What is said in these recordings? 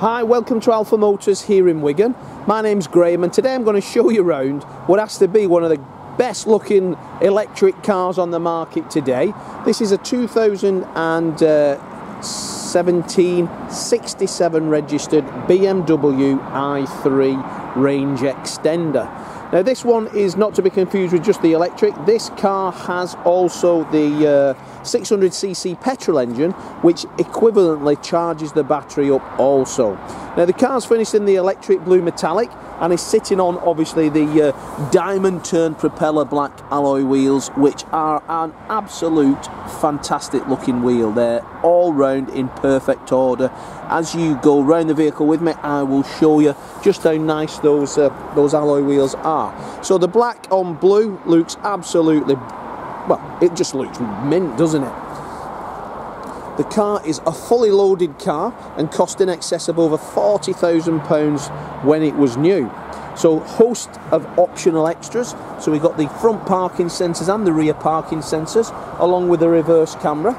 Hi, welcome to Alpha Motors here in Wigan. My name's Graham and today I'm going to show you around what has to be one of the best looking electric cars on the market today. This is a 2017 uh, 67 registered BMW i3 range extender. Now this one is not to be confused with just the electric. This car has also the uh, 600cc petrol engine which equivalently charges the battery up also. Now the car's finished in the electric blue metallic and is sitting on obviously the uh, diamond turned propeller black alloy wheels which are an absolute fantastic looking wheel. They're all round in perfect order. As you go round the vehicle with me I will show you just how nice those uh, those alloy wheels are. So the black on blue looks absolutely well it just looks mint doesn't it? The car is a fully loaded car and cost in excess of over £40,000 when it was new. So host of optional extras. So we've got the front parking sensors and the rear parking sensors along with the reverse camera.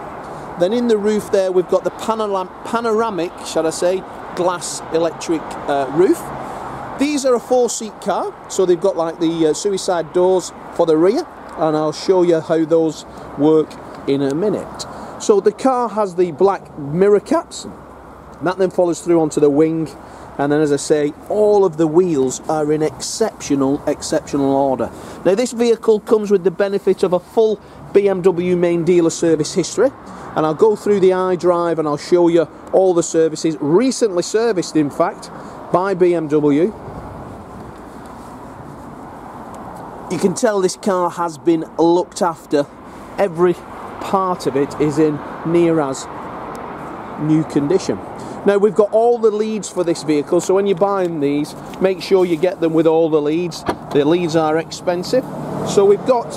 Then in the roof there we've got the panoram panoramic, shall I say, glass electric uh, roof. These are a four-seat car, so they've got like the uh, suicide doors for the rear, and I'll show you how those work in a minute. So the car has the black mirror caps, that then follows through onto the wing, and then as I say, all of the wheels are in exceptional, exceptional order. Now this vehicle comes with the benefit of a full BMW main dealer service history, and I'll go through the iDrive and I'll show you all the services, recently serviced in fact, by BMW. You can tell this car has been looked after every part of it is in near as new condition. Now we've got all the leads for this vehicle so when you're buying these make sure you get them with all the leads. The leads are expensive. So we've got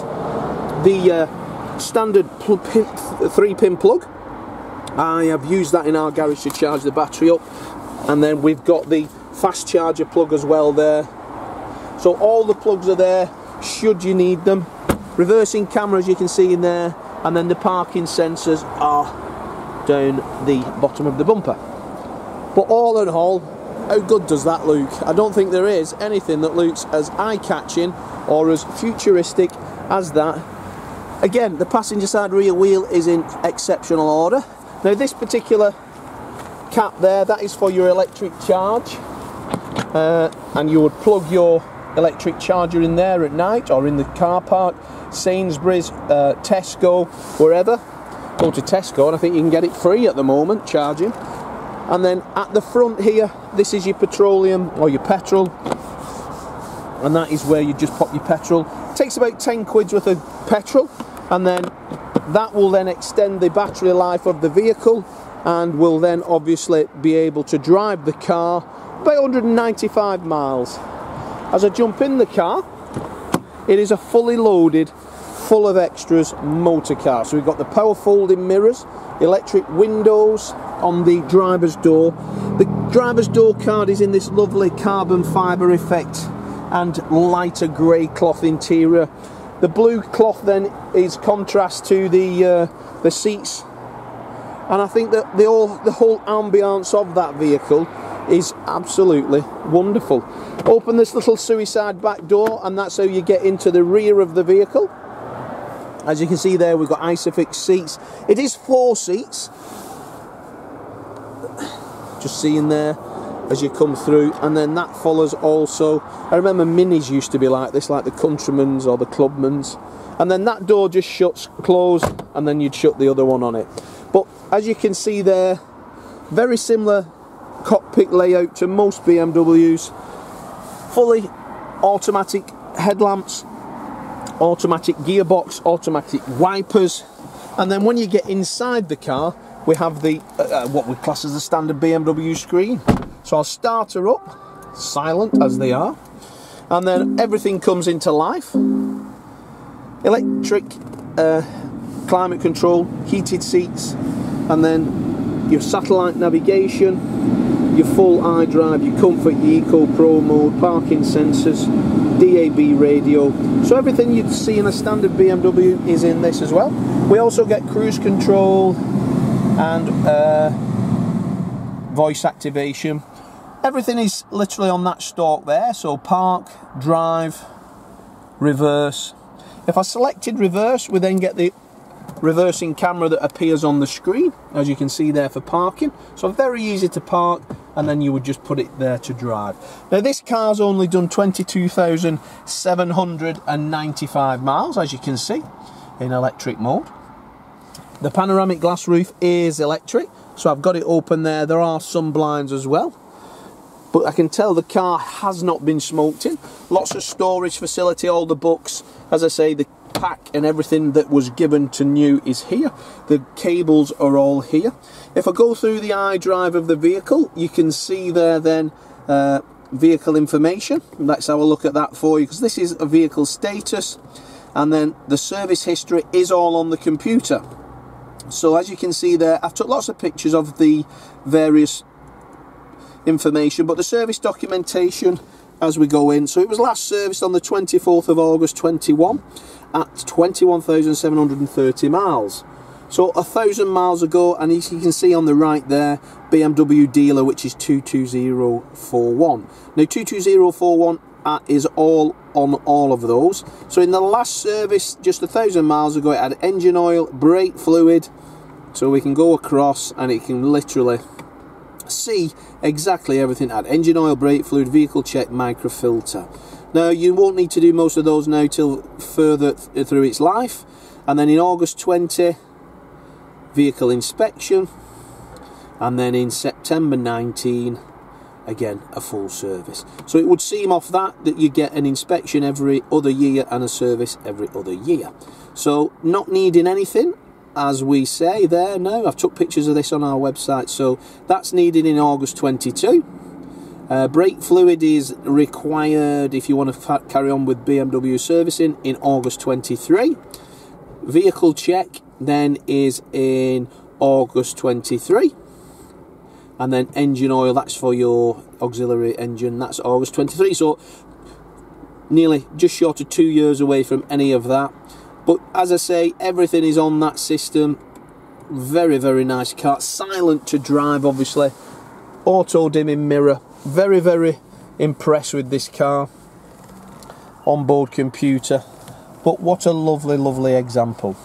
the uh, standard pin, three pin plug. I have used that in our garage to charge the battery up and then we've got the fast charger plug as well there. So all the plugs are there should you need them. Reversing camera as you can see in there and then the parking sensors are down the bottom of the bumper. But all in all, how good does that look? I don't think there is anything that looks as eye-catching or as futuristic as that. Again, the passenger side rear wheel is in exceptional order. Now this particular cap there, that is for your electric charge. Uh, and you would plug your electric charger in there at night or in the car park Sainsbury's, uh, Tesco, wherever. Go to Tesco and I think you can get it free at the moment, charging. And then at the front here, this is your petroleum or your petrol. And that is where you just pop your petrol. It takes about 10 quid's worth of petrol. And then that will then extend the battery life of the vehicle and will then obviously be able to drive the car about 195 miles. As I jump in the car, it is a fully loaded full of extras motor car. So we've got the power folding mirrors, electric windows on the driver's door. The driver's door card is in this lovely carbon fibre effect and lighter grey cloth interior. The blue cloth then is contrast to the uh, the seats and I think that the, all, the whole ambience of that vehicle is absolutely wonderful. Open this little suicide back door and that's how you get into the rear of the vehicle. As you can see there, we've got Isofix seats. It is four seats. Just seeing there as you come through. And then that follows also, I remember Minis used to be like this, like the Countryman's or the Clubman's. And then that door just shuts, closed, and then you'd shut the other one on it. But as you can see there, very similar cockpit layout to most BMWs. Fully automatic headlamps, automatic gearbox, automatic wipers, and then when you get inside the car, we have the uh, uh what we class as the standard BMW screen. So I'll start her up, silent as they are, and then everything comes into life. Electric uh, climate control, heated seats, and then your satellite navigation, your full iDrive, your comfort, your Eco Pro mode, parking sensors, DAB radio. So everything you'd see in a standard BMW is in this as well. We also get cruise control and uh, voice activation. Everything is literally on that stalk there, so park, drive, reverse. If I selected reverse, we then get the reversing camera that appears on the screen, as you can see there for parking. So very easy to park, and then you would just put it there to drive. Now this car's only done 22,795 miles, as you can see, in electric mode. The panoramic glass roof is electric, so I've got it open there. There are some blinds as well. But I can tell the car has not been smoked in. Lots of storage facility, all the books. As I say, the pack and everything that was given to new is here. The cables are all here. If I go through the iDrive of the vehicle, you can see there then uh, vehicle information. Let's have a look at that for you because this is a vehicle status and then the service history is all on the computer. So as you can see there, I've took lots of pictures of the various information, but the service documentation as we go in. So it was last serviced on the 24th of August 21 at 21,730 miles. So a thousand miles ago, and as you can see on the right there, BMW dealer, which is 22041. Now 22041 uh, is all on all of those. So in the last service, just a thousand miles ago, it had engine oil, brake fluid, so we can go across and it can literally see exactly everything. At engine oil, brake fluid, vehicle check, microfilter. Now you won't need to do most of those now till further th through its life. And then in August 20 vehicle inspection. And then in September 19 again a full service. So it would seem off that that you get an inspection every other year and a service every other year. So not needing anything as we say there now. I've took pictures of this on our website, so that's needed in August 22. Uh, brake fluid is required if you want to carry on with BMW servicing in August 23. Vehicle check then is in August 23. And then engine oil, that's for your auxiliary engine, that's August 23. So nearly just short of two years away from any of that. But as I say, everything is on that system. Very, very nice car. Silent to drive, obviously. Auto dimming mirror. Very, very impressed with this car. Onboard computer. But what a lovely, lovely example.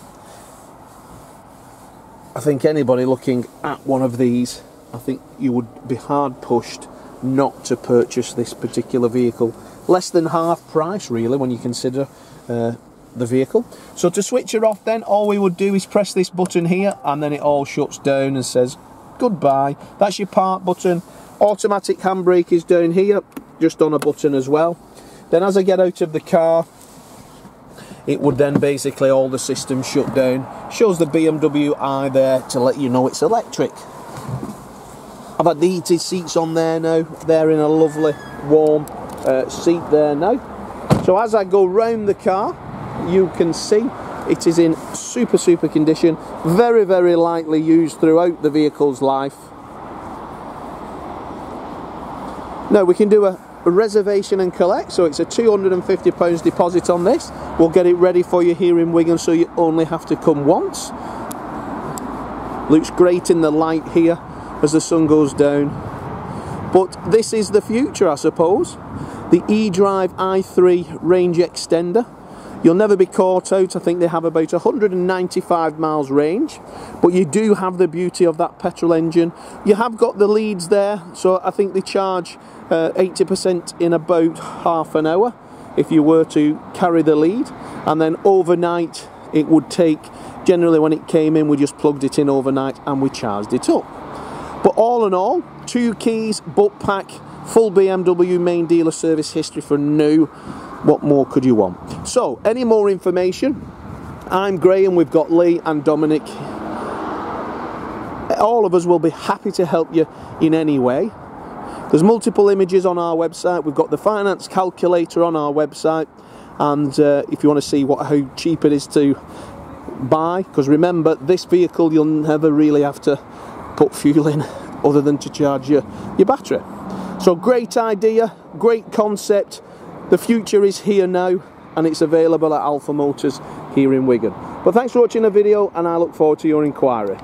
I think anybody looking at one of these, I think you would be hard pushed not to purchase this particular vehicle. Less than half price, really, when you consider uh, the vehicle. So to switch it off then, all we would do is press this button here and then it all shuts down and says goodbye. That's your park button. Automatic handbrake is down here, just on a button as well. Then as I get out of the car, it would then basically all the systems shut down. Shows the BMW i there to let you know it's electric. I've had the heated seats on there now. They're in a lovely warm uh, seat there now. So as I go round the car, you can see. It is in super super condition. Very very lightly used throughout the vehicle's life. Now we can do a, reservation and collect so it's a 250 pounds deposit on this. We'll get it ready for you here in Wigan so you only have to come once. Looks great in the light here as the sun goes down. But this is the future I suppose. The eDrive i3 range extender You'll never be caught out. I think they have about 195 miles range, but you do have the beauty of that petrol engine. You have got the leads there, so I think they charge 80% uh, in about half an hour if you were to carry the lead, and then overnight it would take. Generally, when it came in, we just plugged it in overnight and we charged it up. But all in all, two keys, book pack, full BMW main dealer service history for new what more could you want? So, any more information? I'm Graham, we've got Lee and Dominic. All of us will be happy to help you in any way. There's multiple images on our website. We've got the finance calculator on our website. And uh, if you want to see what how cheap it is to buy, because remember, this vehicle you'll never really have to put fuel in other than to charge your, your battery. So great idea, great concept the future is here now and it's available at Alpha Motors here in Wigan. But thanks for watching the video and I look forward to your inquiry.